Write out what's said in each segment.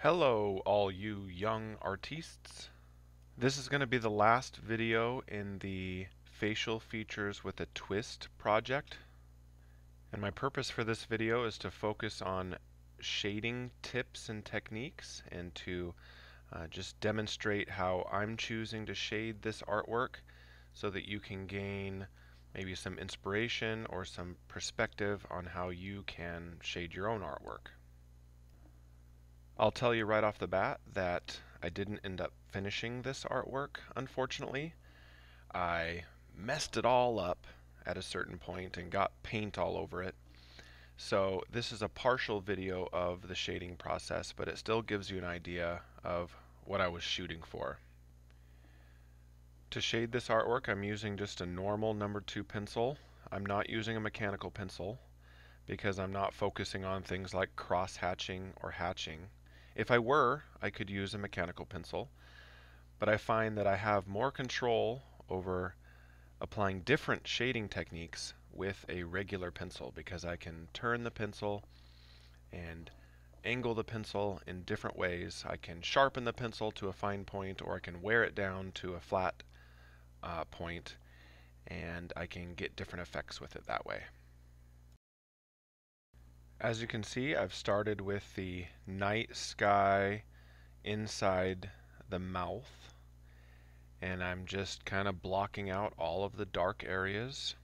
Hello all you young artistes. This is going to be the last video in the facial features with a twist project. And my purpose for this video is to focus on shading tips and techniques and to uh, just demonstrate how I'm choosing to shade this artwork so that you can gain maybe some inspiration or some perspective on how you can shade your own artwork. I'll tell you right off the bat that I didn't end up finishing this artwork, unfortunately. I messed it all up at a certain point and got paint all over it. So this is a partial video of the shading process, but it still gives you an idea of what I was shooting for. To shade this artwork, I'm using just a normal number 2 pencil. I'm not using a mechanical pencil because I'm not focusing on things like cross hatching or hatching. If I were, I could use a mechanical pencil, but I find that I have more control over applying different shading techniques with a regular pencil because I can turn the pencil and angle the pencil in different ways. I can sharpen the pencil to a fine point or I can wear it down to a flat uh, point and I can get different effects with it that way. As you can see, I've started with the night sky inside the mouth and I'm just kind of blocking out all of the dark areas.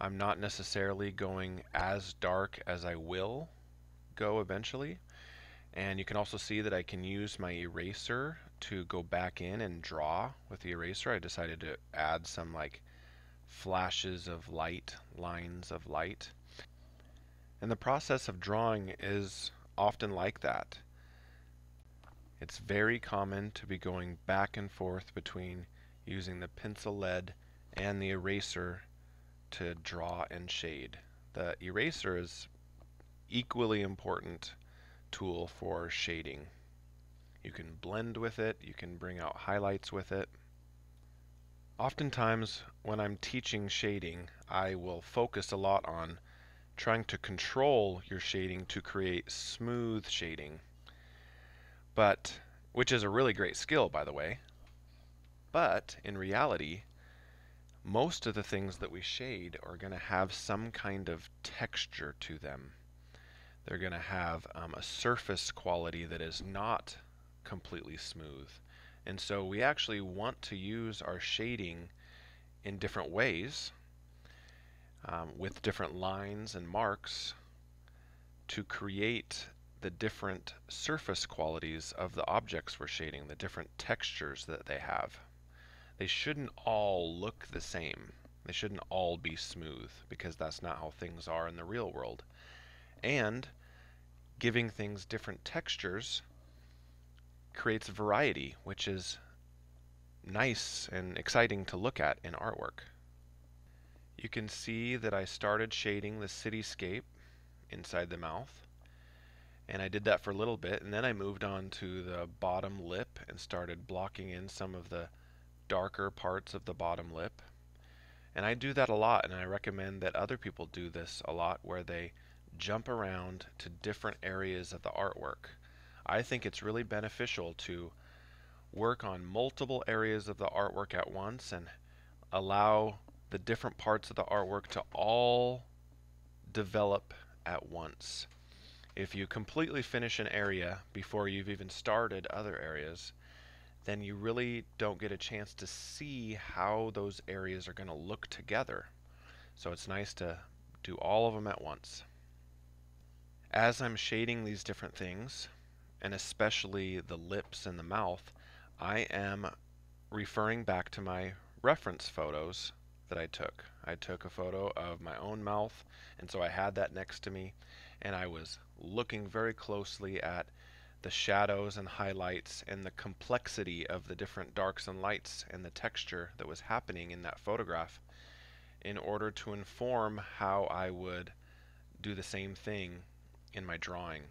I'm not necessarily going as dark as I will go eventually. And you can also see that I can use my eraser to go back in and draw with the eraser. I decided to add some like flashes of light, lines of light. And the process of drawing is often like that. It's very common to be going back and forth between using the pencil lead and the eraser to draw and shade. The eraser is equally important tool for shading. You can blend with it, you can bring out highlights with it. Oftentimes when I'm teaching shading, I will focus a lot on trying to control your shading to create smooth shading. But, which is a really great skill, by the way. But, in reality, most of the things that we shade are going to have some kind of texture to them. They're going to have um, a surface quality that is not completely smooth. And so we actually want to use our shading in different ways um, with different lines and marks to create the different surface qualities of the objects we're shading, the different textures that they have. They shouldn't all look the same. They shouldn't all be smooth because that's not how things are in the real world. And giving things different textures creates variety, which is nice and exciting to look at in artwork. You can see that I started shading the cityscape inside the mouth. And I did that for a little bit, and then I moved on to the bottom lip and started blocking in some of the darker parts of the bottom lip. And I do that a lot, and I recommend that other people do this a lot, where they jump around to different areas of the artwork. I think it's really beneficial to work on multiple areas of the artwork at once and allow the different parts of the artwork to all develop at once. If you completely finish an area before you've even started other areas, then you really don't get a chance to see how those areas are going to look together. So it's nice to do all of them at once. As I'm shading these different things, and especially the lips and the mouth, I am referring back to my reference photos that I took. I took a photo of my own mouth, and so I had that next to me, and I was looking very closely at the shadows and highlights and the complexity of the different darks and lights and the texture that was happening in that photograph in order to inform how I would do the same thing in my drawing.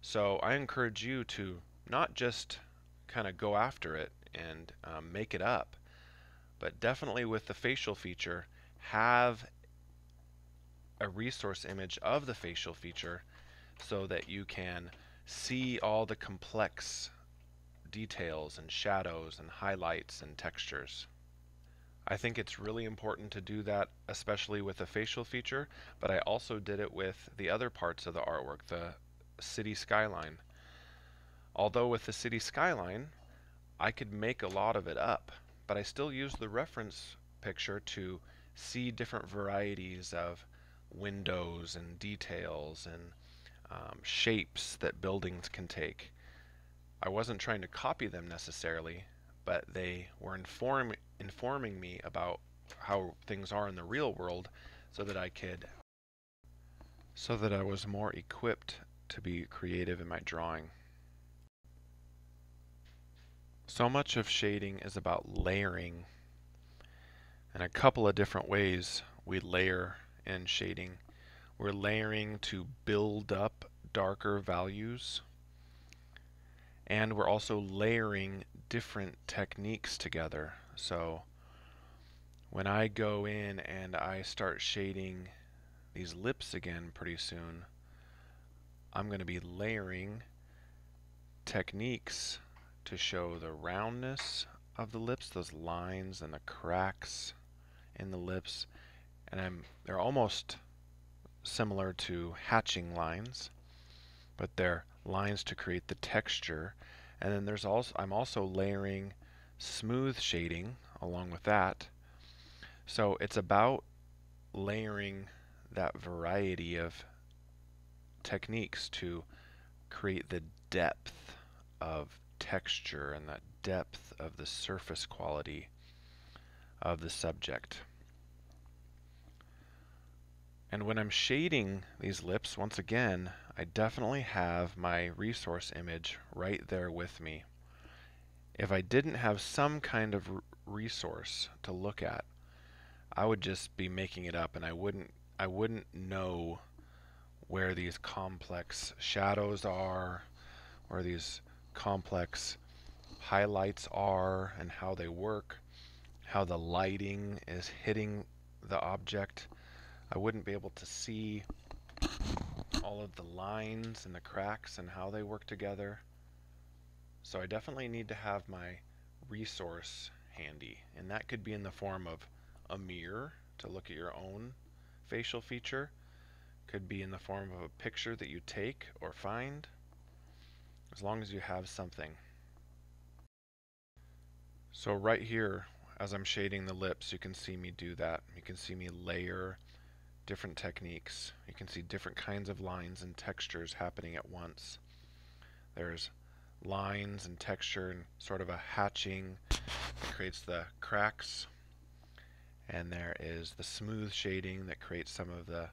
So I encourage you to not just kind of go after it and um, make it up, but definitely with the facial feature, have a resource image of the facial feature so that you can see all the complex details and shadows and highlights and textures. I think it's really important to do that, especially with the facial feature, but I also did it with the other parts of the artwork, the city skyline. Although with the city skyline, I could make a lot of it up, but I still use the reference picture to see different varieties of windows and details and um, shapes that buildings can take. I wasn't trying to copy them necessarily, but they were inform informing me about how things are in the real world so that I could so that I was more equipped to be creative in my drawing. So much of shading is about layering and a couple of different ways we layer in shading. We're layering to build up darker values and we're also layering different techniques together. So when I go in and I start shading these lips again pretty soon, I'm going to be layering techniques to show the roundness of the lips, those lines and the cracks in the lips, and I'm they're almost similar to hatching lines, but they're lines to create the texture. And then there's also I'm also layering smooth shading along with that. So it's about layering that variety of techniques to create the depth of texture and that depth of the surface quality of the subject. And when I'm shading these lips, once again, I definitely have my resource image right there with me. If I didn't have some kind of resource to look at, I would just be making it up and I wouldn't I wouldn't know where these complex shadows are, where these complex highlights are and how they work, how the lighting is hitting the object. I wouldn't be able to see all of the lines and the cracks and how they work together. So I definitely need to have my resource handy, and that could be in the form of a mirror to look at your own facial feature could be in the form of a picture that you take or find, as long as you have something. So right here, as I'm shading the lips, you can see me do that. You can see me layer different techniques. You can see different kinds of lines and textures happening at once. There's lines and texture and sort of a hatching that creates the cracks. And there is the smooth shading that creates some of the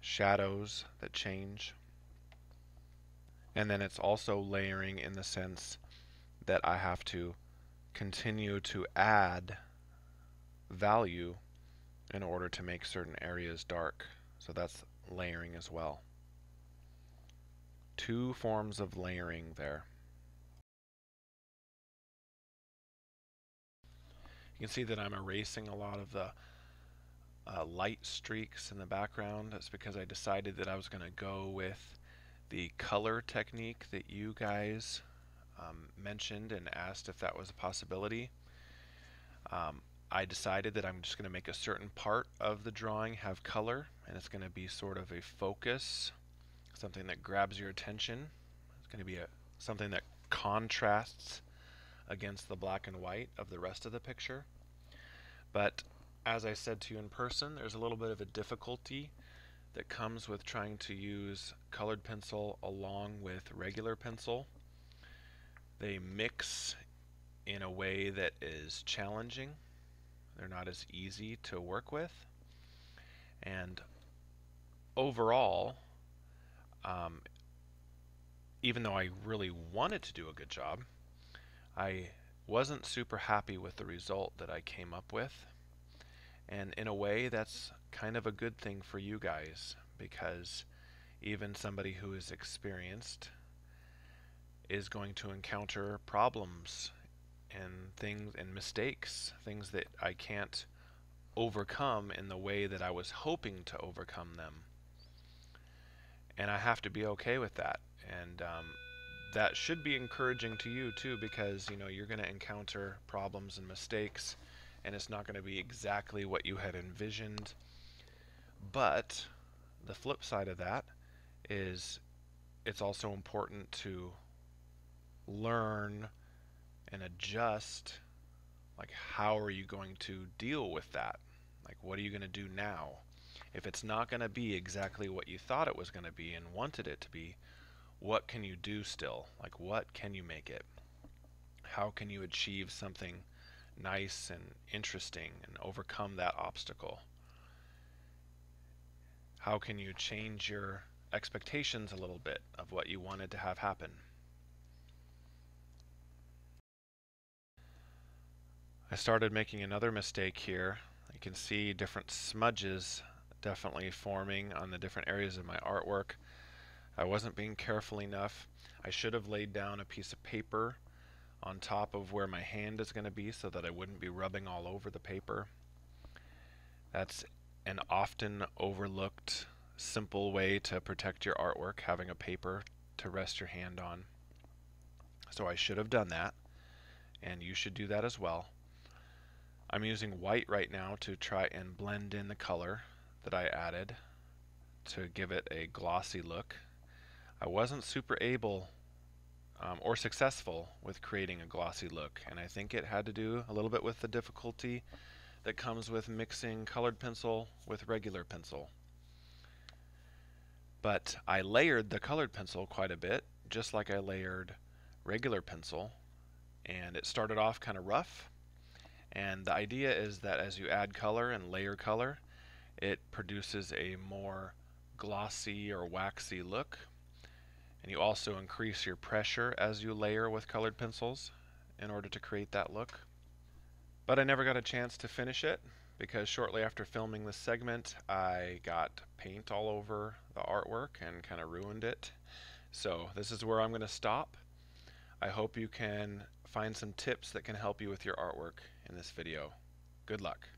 shadows that change. And then it's also layering in the sense that I have to continue to add value in order to make certain areas dark. So that's layering as well. Two forms of layering there. You can see that I'm erasing a lot of the uh, light streaks in the background. That's because I decided that I was going to go with the color technique that you guys um, mentioned and asked if that was a possibility. Um, I decided that I'm just going to make a certain part of the drawing have color and it's going to be sort of a focus, something that grabs your attention. It's going to be a, something that contrasts against the black and white of the rest of the picture. But as I said to you in person, there's a little bit of a difficulty that comes with trying to use colored pencil along with regular pencil. They mix in a way that is challenging. They're not as easy to work with. And overall, um, even though I really wanted to do a good job, I wasn't super happy with the result that I came up with. And in a way, that's kind of a good thing for you guys because even somebody who is experienced is going to encounter problems and things and mistakes, things that I can't overcome in the way that I was hoping to overcome them. and I have to be okay with that. And um, that should be encouraging to you too, because you know you're going to encounter problems and mistakes, and it's not going to be exactly what you had envisioned. But the flip side of that is it's also important to learn and adjust like how are you going to deal with that? Like what are you going to do now? If it's not going to be exactly what you thought it was going to be and wanted it to be what can you do still? Like what can you make it? How can you achieve something nice and interesting and overcome that obstacle how can you change your expectations a little bit of what you wanted to have happen. I started making another mistake here. You can see different smudges definitely forming on the different areas of my artwork. I wasn't being careful enough. I should have laid down a piece of paper on top of where my hand is going to be so that I wouldn't be rubbing all over the paper. That's an often overlooked simple way to protect your artwork, having a paper to rest your hand on. So I should have done that, and you should do that as well. I'm using white right now to try and blend in the color that I added to give it a glossy look. I wasn't super able um, or successful with creating a glossy look, and I think it had to do a little bit with the difficulty that comes with mixing colored pencil with regular pencil. But I layered the colored pencil quite a bit, just like I layered regular pencil. And it started off kind of rough. And the idea is that as you add color and layer color, it produces a more glossy or waxy look. And you also increase your pressure as you layer with colored pencils in order to create that look. But I never got a chance to finish it because shortly after filming this segment, I got paint all over the artwork and kind of ruined it. So this is where I'm going to stop. I hope you can find some tips that can help you with your artwork in this video. Good luck.